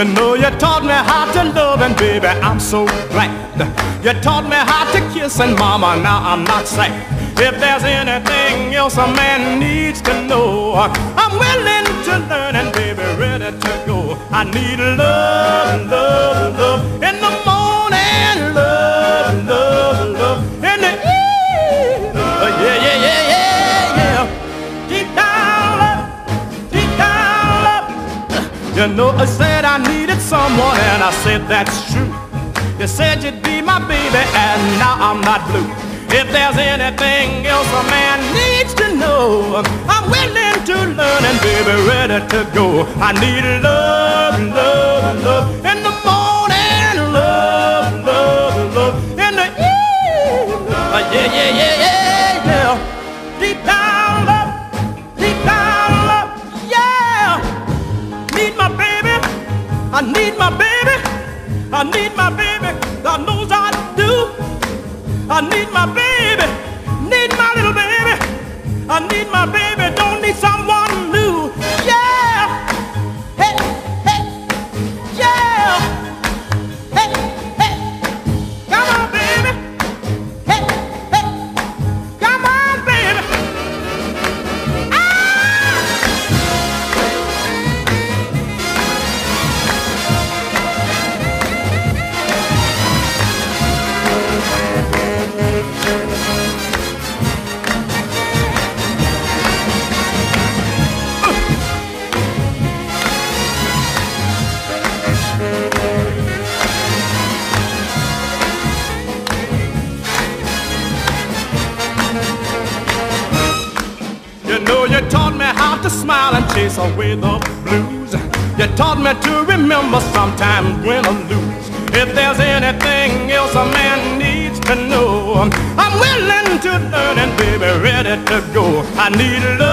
You know you taught me how to love and baby, I'm so glad. You taught me how to kiss and mama, now I'm not sad. If there's anything else a man needs to know, I'm willing to learn and baby, ready to go. I need love, love, love in the morning, You know, I said I needed someone, and I said that's true. You said you'd be my baby, and now I'm not blue. If there's anything else a man needs to know, I'm willing to learn and baby ready to go. I need love, love, love in I need my baby, I need my baby. God knows I do. I need my baby, need my little baby. I need my baby, smile and chase away the blues. You taught me to remember sometimes win or lose. If there's anything else a man needs to know, I'm willing to learn and baby ready to go. I need love.